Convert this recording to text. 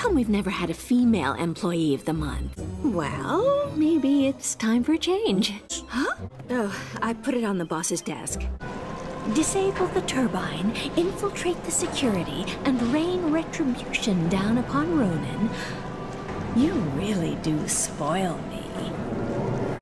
come we've never had a female employee of the month? Well, maybe it's time for a change. Huh? Oh, I put it on the boss's desk. Disable the turbine, infiltrate the security, and rain retribution down upon Ronan. You really do spoil me.